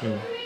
嗯。